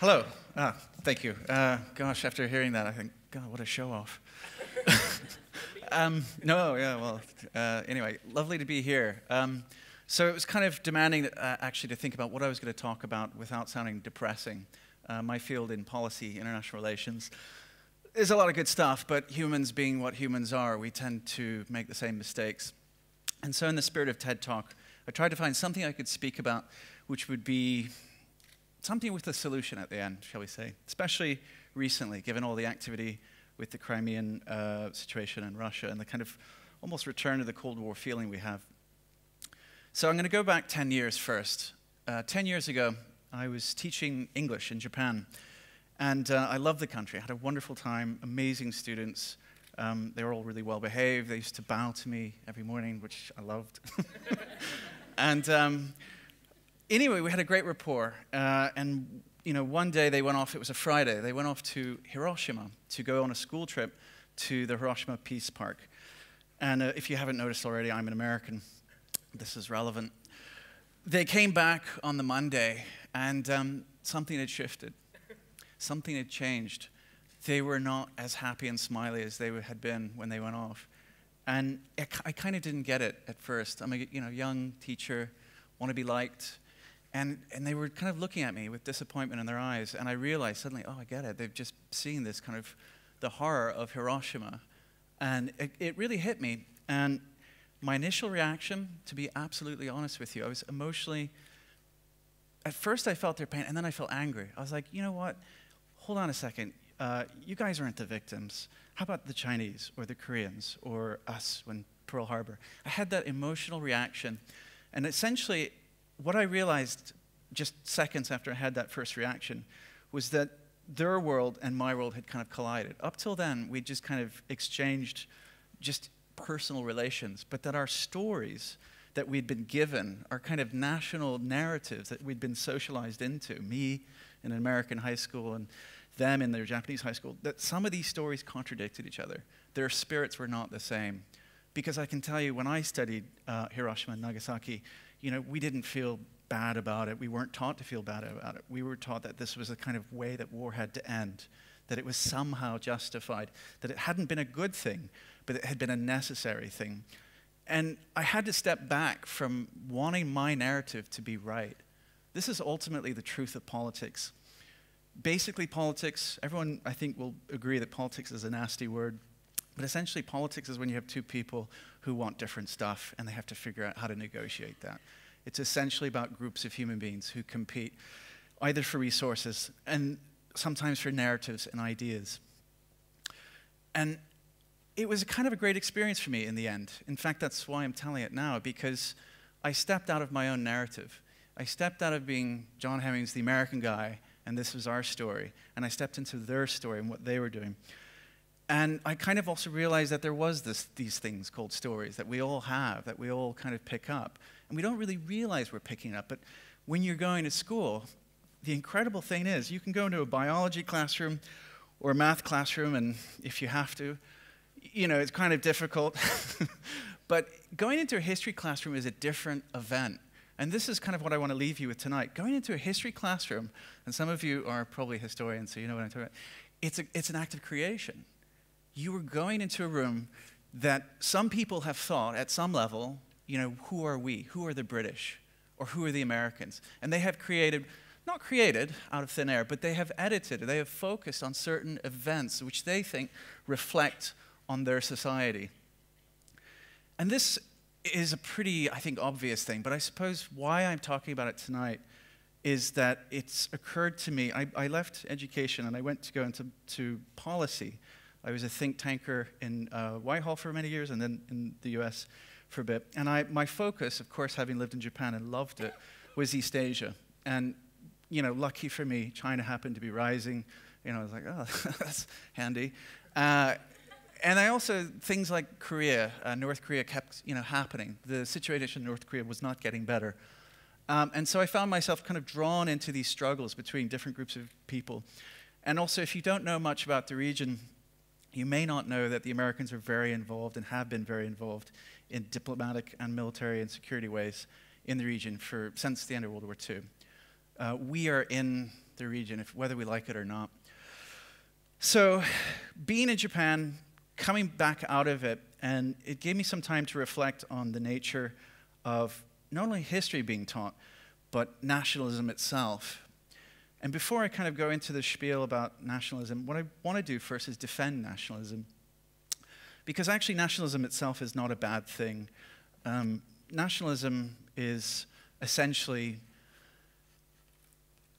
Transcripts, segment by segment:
Hello. Ah, thank you. Uh, gosh, after hearing that, I think, God, what a show off. um, no, yeah, well, uh, anyway, lovely to be here. Um, so it was kind of demanding uh, actually to think about what I was going to talk about without sounding depressing. Uh, my field in policy, international relations, is a lot of good stuff, but humans being what humans are, we tend to make the same mistakes. And so, in the spirit of TED Talk, I tried to find something I could speak about which would be something with a solution at the end, shall we say, especially recently, given all the activity with the Crimean uh, situation in Russia and the kind of almost return to the Cold War feeling we have. So I'm going to go back 10 years first. Uh, 10 years ago, I was teaching English in Japan, and uh, I loved the country. I had a wonderful time, amazing students. Um, they were all really well behaved. They used to bow to me every morning, which I loved. and um, anyway, we had a great rapport. Uh, and you know, one day they went off. It was a Friday. They went off to Hiroshima to go on a school trip to the Hiroshima Peace Park. And uh, if you haven't noticed already, I'm an American. This is relevant. They came back on the Monday, and um, something had shifted. Something had changed. They were not as happy and smiley as they had been when they went off. And I, I kind of didn't get it at first. I'm a you know, young teacher, want to be liked. And, and they were kind of looking at me with disappointment in their eyes. And I realized suddenly, oh, I get it. They've just seen this kind of the horror of Hiroshima. And it, it really hit me. And my initial reaction, to be absolutely honest with you, I was emotionally, at first I felt their pain, and then I felt angry. I was like, you know what? Hold on a second. Uh, you guys aren't the victims. How about the Chinese or the Koreans or us when Pearl Harbor? I had that emotional reaction. And essentially, what I realized just seconds after I had that first reaction was that their world and my world had kind of collided. Up till then, we just kind of exchanged just personal relations, but that our stories that we'd been given, our kind of national narratives that we'd been socialized into, me in an American high school and them in their Japanese high school, that some of these stories contradicted each other. Their spirits were not the same. Because I can tell you, when I studied uh, Hiroshima and Nagasaki, you know, we didn't feel bad about it. We weren't taught to feel bad about it. We were taught that this was a kind of way that war had to end, that it was somehow justified, that it hadn't been a good thing, but it had been a necessary thing. And I had to step back from wanting my narrative to be right. This is ultimately the truth of politics. Basically, politics, everyone I think will agree that politics is a nasty word. But essentially, politics is when you have two people who want different stuff and they have to figure out how to negotiate that. It's essentially about groups of human beings who compete either for resources and sometimes for narratives and ideas. And it was kind of a great experience for me in the end. In fact, that's why I'm telling it now, because I stepped out of my own narrative. I stepped out of being John Hemmings, the American guy, and this was our story, and I stepped into their story and what they were doing. And I kind of also realized that there was this, these things called stories that we all have, that we all kind of pick up. And we don't really realize we're picking up. But when you're going to school, the incredible thing is you can go into a biology classroom or a math classroom, and if you have to, you know, it's kind of difficult. but going into a history classroom is a different event. And this is kind of what I want to leave you with tonight. Going into a history classroom, and some of you are probably historians, so you know what I'm talking about, it's, a, it's an act of creation you were going into a room that some people have thought at some level, you know, who are we? Who are the British? Or who are the Americans? And they have created, not created out of thin air, but they have edited, they have focused on certain events which they think reflect on their society. And this is a pretty, I think, obvious thing, but I suppose why I'm talking about it tonight is that it's occurred to me. I, I left education and I went to go into to policy I was a think tanker in uh, Whitehall for many years and then in the US for a bit. And I, my focus, of course, having lived in Japan and loved it, was East Asia. And, you know, lucky for me, China happened to be rising. You know, I was like, oh, that's handy. Uh, and I also, things like Korea, uh, North Korea kept, you know, happening. The situation in North Korea was not getting better. Um, and so I found myself kind of drawn into these struggles between different groups of people. And also, if you don't know much about the region, you may not know that the Americans are very involved and have been very involved in diplomatic and military and security ways in the region for, since the end of World War II. Uh, we are in the region, if, whether we like it or not. So, being in Japan, coming back out of it, and it gave me some time to reflect on the nature of not only history being taught, but nationalism itself. And before I kind of go into the spiel about nationalism, what I want to do first is defend nationalism. Because actually, nationalism itself is not a bad thing. Um, nationalism is essentially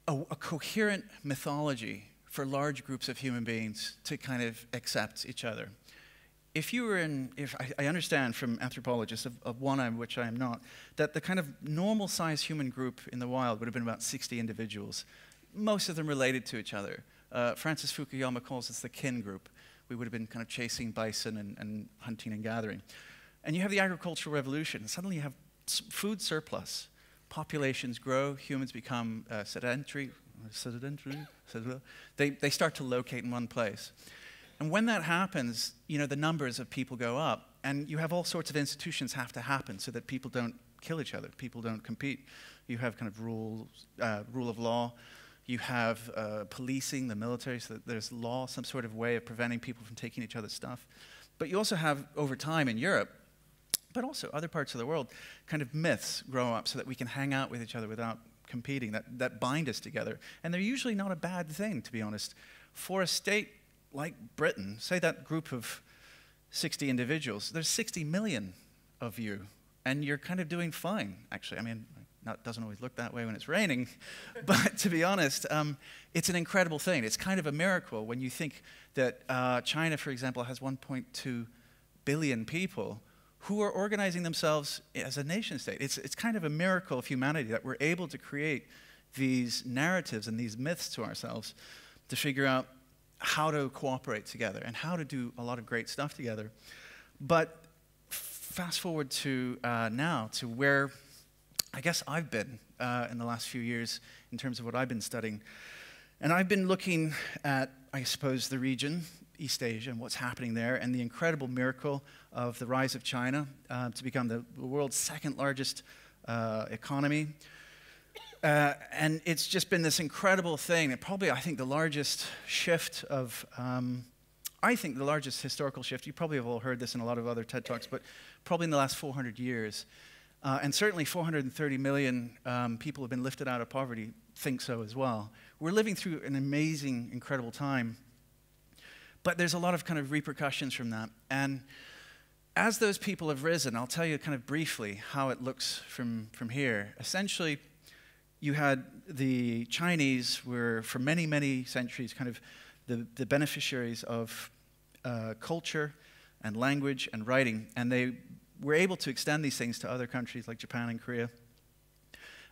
a, a coherent mythology for large groups of human beings to kind of accept each other. If you were in, if I, I understand from anthropologists, of, of one of which I am not, that the kind of normal sized human group in the wild would have been about 60 individuals, most of them related to each other. Uh, Francis Fukuyama calls this the kin group. We would have been kind of chasing bison and, and hunting and gathering. And you have the agricultural revolution, suddenly you have food surplus. Populations grow, humans become uh, sedentary, sedentary, they, they start to locate in one place. And when that happens, you know, the numbers of people go up, and you have all sorts of institutions have to happen so that people don't kill each other, people don't compete. You have kind of rule, uh, rule of law. You have uh, policing, the military, so that there's law, some sort of way of preventing people from taking each other's stuff. But you also have, over time in Europe, but also other parts of the world, kind of myths grow up so that we can hang out with each other without competing, that, that bind us together. And they're usually not a bad thing, to be honest. For a state like Britain, say that group of 60 individuals, there's 60 million of you, and you're kind of doing fine, actually. I mean, it doesn't always look that way when it's raining, but to be honest, um, it's an incredible thing. It's kind of a miracle when you think that uh, China, for example, has 1.2 billion people who are organizing themselves as a nation state. It's, it's kind of a miracle of humanity that we're able to create these narratives and these myths to ourselves to figure out how to cooperate together and how to do a lot of great stuff together. But fast forward to uh, now, to where I guess I've been uh, in the last few years in terms of what I've been studying. And I've been looking at, I suppose, the region East Asia and what's happening there, and the incredible miracle of the rise of China uh, to become the world's second largest uh, economy. Uh, and it's just been this incredible thing. And probably, I think, the largest shift of, um, I think, the largest historical shift. You probably have all heard this in a lot of other TED Talks, but probably in the last 400 years. Uh, and certainly 430 million um, people have been lifted out of poverty think so as well. We're living through an amazing, incredible time. But there's a lot of kind of repercussions from that. And as those people have risen, I'll tell you kind of briefly how it looks from, from here. Essentially, you had the Chinese were, for many, many centuries, kind of the, the beneficiaries of uh, culture and language and writing, and they were able to extend these things to other countries like Japan and Korea.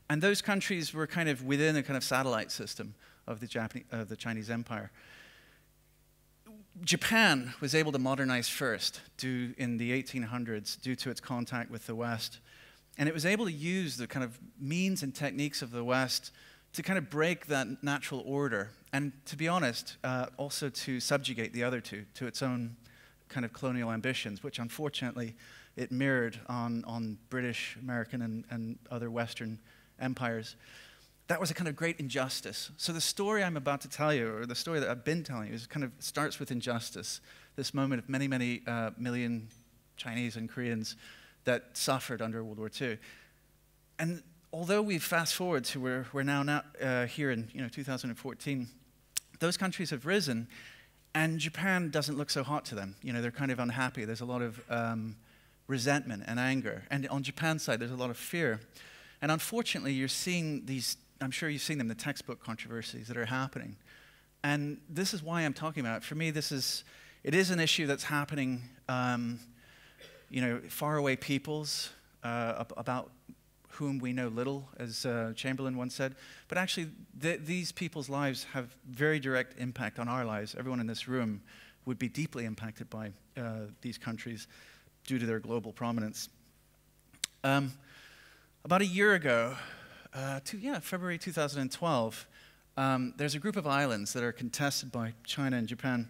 And those countries were kind of within a kind of satellite system of the, Japanese, of the Chinese Empire. Japan was able to modernize first due, in the 1800s due to its contact with the West. And it was able to use the kind of means and techniques of the West to kind of break that natural order. And to be honest, uh, also to subjugate the other two to its own kind of colonial ambitions, which unfortunately it mirrored on, on British, American, and, and other Western empires that was a kind of great injustice. So the story I'm about to tell you, or the story that I've been telling you, is kind of starts with injustice. This moment of many, many uh, million Chinese and Koreans that suffered under World War II. And although we fast forward to where we're now not, uh, here in you know 2014, those countries have risen, and Japan doesn't look so hot to them. You know, they're kind of unhappy. There's a lot of um, resentment and anger, and on Japan's side, there's a lot of fear. And unfortunately, you're seeing these I'm sure you've seen them, the textbook controversies that are happening. And this is why I'm talking about it. For me, this is, it is an issue that's happening, um, you know, faraway peoples uh, about whom we know little, as uh, Chamberlain once said. But actually, th these people's lives have very direct impact on our lives. Everyone in this room would be deeply impacted by uh, these countries due to their global prominence. Um, about a year ago, uh, yeah, February 2012, um, there's a group of islands that are contested by China and Japan,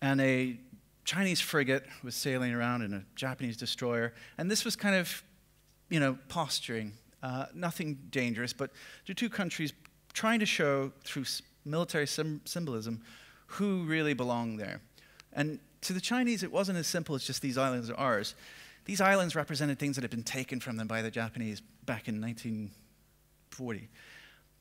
and a Chinese frigate was sailing around in a Japanese destroyer, and this was kind of, you know, posturing, uh, nothing dangerous, but the two countries trying to show through military symbolism, who really belonged there. And to the Chinese, it wasn't as simple as just these islands are ours. These islands represented things that had been taken from them by the Japanese back in 1940.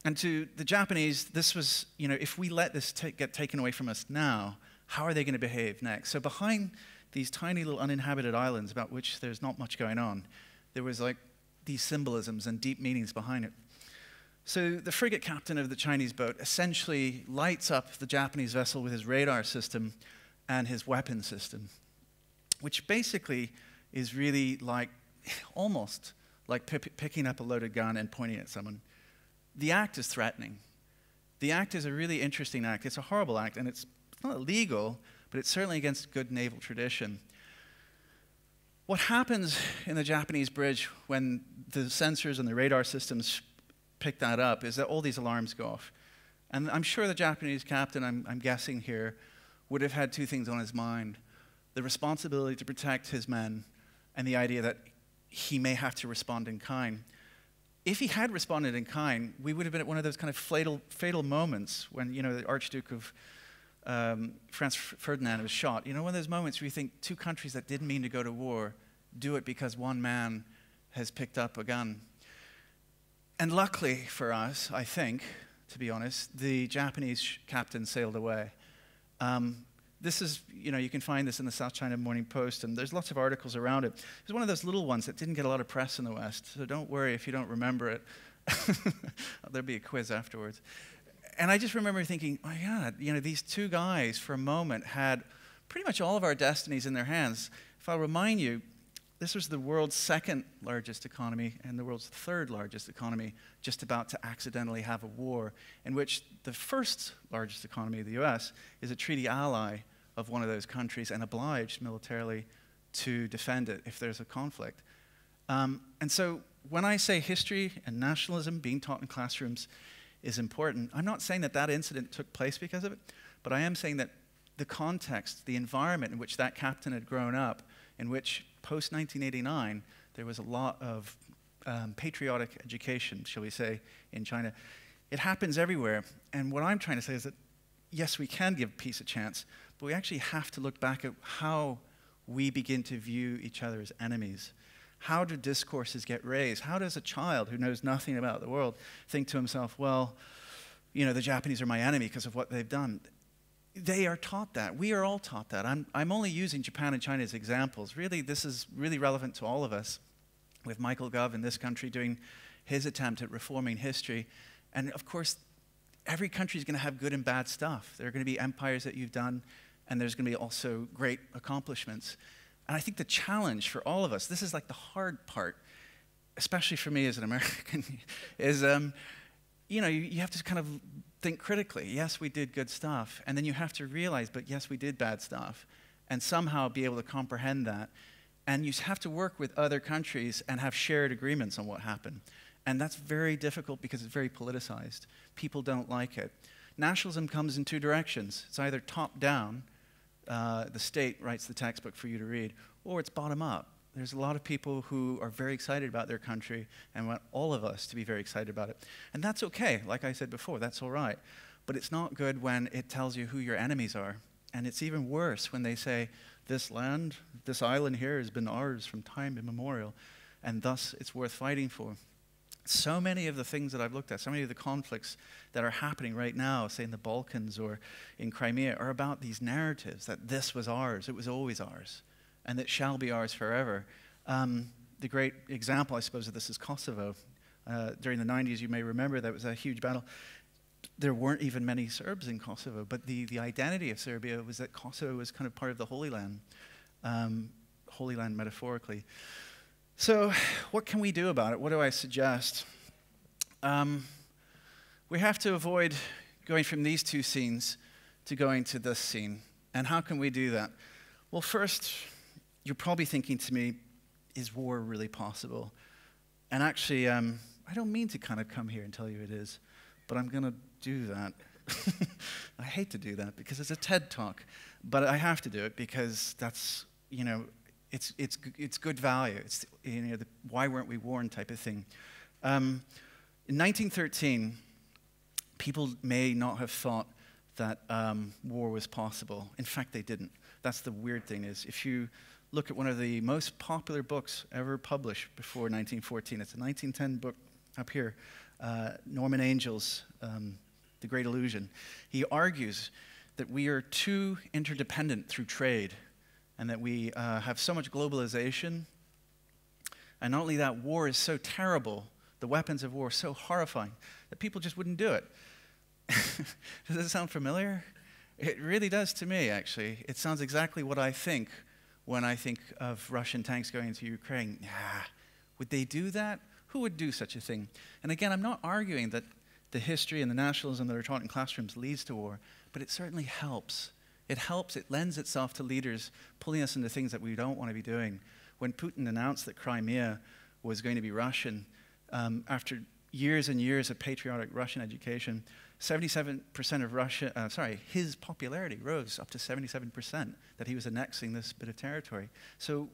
And to the Japanese, this was, you know, if we let this get taken away from us now, how are they going to behave next? So behind these tiny little uninhabited islands about which there's not much going on, there was like these symbolisms and deep meanings behind it. So the frigate captain of the Chinese boat essentially lights up the Japanese vessel with his radar system and his weapon system, which basically is really like almost like picking up a loaded gun and pointing at someone. The act is threatening. The act is a really interesting act. It's a horrible act, and it's not illegal, but it's certainly against good naval tradition. What happens in the Japanese bridge when the sensors and the radar systems pick that up is that all these alarms go off. And I'm sure the Japanese captain, I'm, I'm guessing here, would have had two things on his mind the responsibility to protect his men and the idea that he may have to respond in kind. If he had responded in kind, we would have been at one of those kind of fatal, fatal moments when, you know, the Archduke of um, Franz Ferdinand was shot. You know, one of those moments where you think two countries that didn't mean to go to war do it because one man has picked up a gun. And luckily for us, I think, to be honest, the Japanese captain sailed away. Um, this is, you know, you can find this in the South China Morning Post, and there's lots of articles around it. It's one of those little ones that didn't get a lot of press in the West, so don't worry if you don't remember it. There'll be a quiz afterwards. And I just remember thinking, oh God, you know, these two guys for a moment had pretty much all of our destinies in their hands. If I'll remind you, this was the world's second largest economy and the world's third largest economy, just about to accidentally have a war, in which the first largest economy, of the US, is a treaty ally of one of those countries and obliged militarily to defend it if there's a conflict. Um, and so when I say history and nationalism being taught in classrooms is important, I'm not saying that that incident took place because of it, but I am saying that the context, the environment in which that captain had grown up, in which post 1989 there was a lot of um, patriotic education, shall we say, in China. It happens everywhere. And what I'm trying to say is that, yes, we can give peace a chance, but we actually have to look back at how we begin to view each other as enemies. How do discourses get raised? How does a child who knows nothing about the world think to himself, well, you know, the Japanese are my enemy because of what they've done? They are taught that. We are all taught that. I'm, I'm only using Japan and China as examples. Really, this is really relevant to all of us, with Michael Gove in this country doing his attempt at reforming history. And of course, every country is going to have good and bad stuff. There are going to be empires that you've done, and there's going to be also great accomplishments. And I think the challenge for all of us, this is like the hard part, especially for me as an American, is um, you know, you, you have to kind of think critically. Yes, we did good stuff. And then you have to realize, but yes, we did bad stuff. And somehow be able to comprehend that. And you have to work with other countries and have shared agreements on what happened. And that's very difficult because it's very politicized. People don't like it. Nationalism comes in two directions it's either top down, uh, the state writes the textbook for you to read, or it's bottom up. There's a lot of people who are very excited about their country and want all of us to be very excited about it. And that's okay. Like I said before, that's all right. But it's not good when it tells you who your enemies are. And it's even worse when they say, this land, this island here has been ours from time immemorial, and thus it's worth fighting for. So many of the things that I've looked at, so many of the conflicts that are happening right now, say in the Balkans or in Crimea, are about these narratives that this was ours, it was always ours and that shall be ours forever. Um, the great example, I suppose, of this is Kosovo. Uh, during the 90s, you may remember that was a huge battle. There weren't even many Serbs in Kosovo, but the, the identity of Serbia was that Kosovo was kind of part of the Holy Land, um, Holy Land metaphorically. So, what can we do about it? What do I suggest? Um, we have to avoid going from these two scenes to going to this scene. And how can we do that? Well, first, you're probably thinking to me, is war really possible? And actually, um, I don't mean to kind of come here and tell you it is, but I'm going to do that. I hate to do that because it's a TED talk, but I have to do it because that's, you know, it's, it's, it's good value. It's, you know, the why weren't we warned type of thing. Um, in 1913, people may not have thought that um, war was possible. In fact, they didn't. That's the weird thing is if you look at one of the most popular books ever published before 1914, it's a 1910 book up here, uh, Norman Angell's um, The Great Illusion. He argues that we are too interdependent through trade and that we uh, have so much globalization. And not only that, war is so terrible, the weapons of war so horrifying, that people just wouldn't do it. does it sound familiar? It really does to me, actually. It sounds exactly what I think when I think of Russian tanks going into Ukraine. Nah, would they do that? Who would do such a thing? And again, I'm not arguing that the history and the nationalism that are taught in classrooms leads to war, but it certainly helps. It helps, it lends itself to leaders pulling us into things that we don't want to be doing. When Putin announced that Crimea was going to be Russian, um, after years and years of patriotic Russian education, 77% of Russia, uh, sorry, his popularity rose up to 77% that he was annexing this bit of territory. So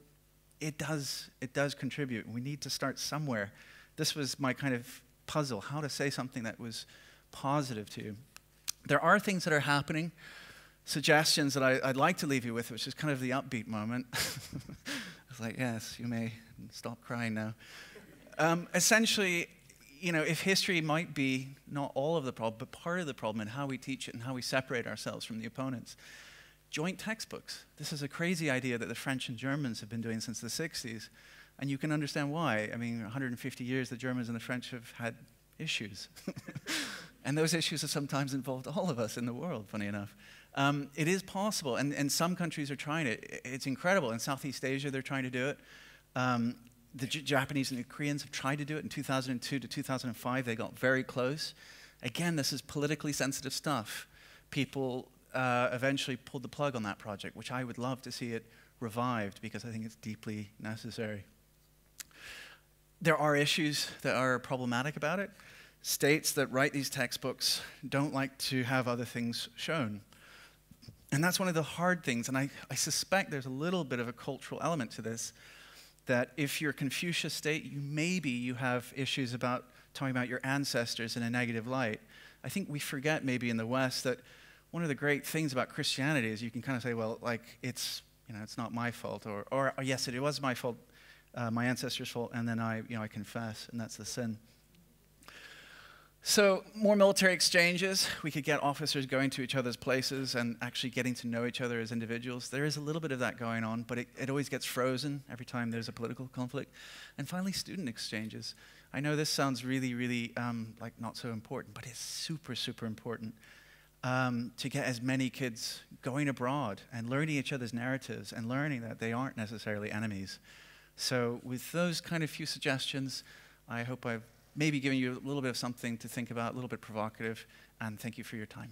it does, it does contribute. We need to start somewhere. This was my kind of puzzle, how to say something that was positive to you. There are things that are happening, suggestions that I, would like to leave you with, which is kind of the upbeat moment. it's like, yes, you may stop crying now. Um, essentially, you know, if history might be not all of the problem, but part of the problem in how we teach it and how we separate ourselves from the opponents, joint textbooks. This is a crazy idea that the French and Germans have been doing since the 60s. And you can understand why. I mean, 150 years, the Germans and the French have had issues. and those issues have sometimes involved all of us in the world, funny enough. Um, it is possible, and, and some countries are trying it. It's incredible. In Southeast Asia, they're trying to do it. Um, the Japanese and the Koreans have tried to do it in 2002 to 2005. They got very close. Again, this is politically sensitive stuff. People uh, eventually pulled the plug on that project, which I would love to see it revived because I think it's deeply necessary. There are issues that are problematic about it. States that write these textbooks don't like to have other things shown. And that's one of the hard things, and I, I suspect there's a little bit of a cultural element to this that if you're Confucius state, you maybe you have issues about talking about your ancestors in a negative light. I think we forget maybe in the West that one of the great things about Christianity is you can kind of say, well, like it's you know it's not my fault, or or, or yes, it was my fault, uh, my ancestors' fault, and then I you know I confess, and that's the sin. So, more military exchanges. We could get officers going to each other's places and actually getting to know each other as individuals. There is a little bit of that going on, but it, it always gets frozen every time there's a political conflict. And finally, student exchanges. I know this sounds really, really um, like not so important, but it's super, super important um, to get as many kids going abroad and learning each other's narratives and learning that they aren't necessarily enemies. So, with those kind of few suggestions, I hope I've maybe giving you a little bit of something to think about, a little bit provocative, and thank you for your time.